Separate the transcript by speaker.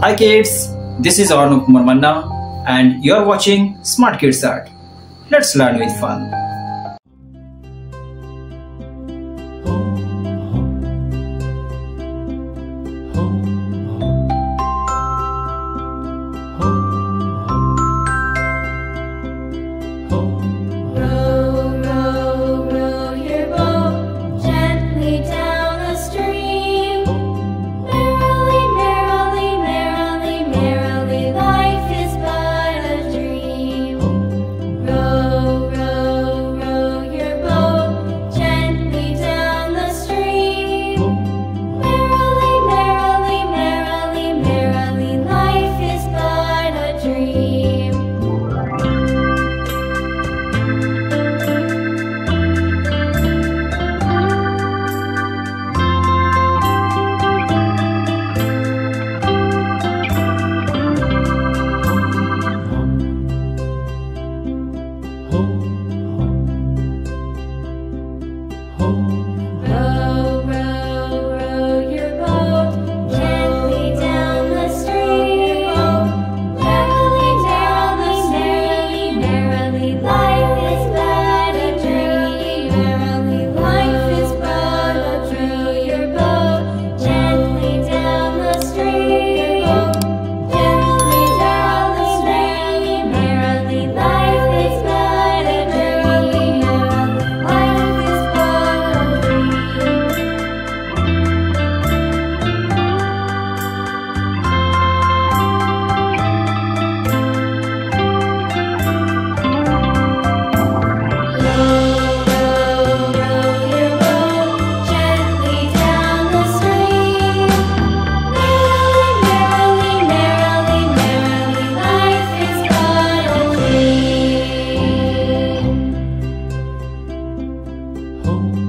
Speaker 1: Hi kids, this is Arno Kumar Manna and you are watching Smart Kids Art. Let's learn with fun.
Speaker 2: Shalom.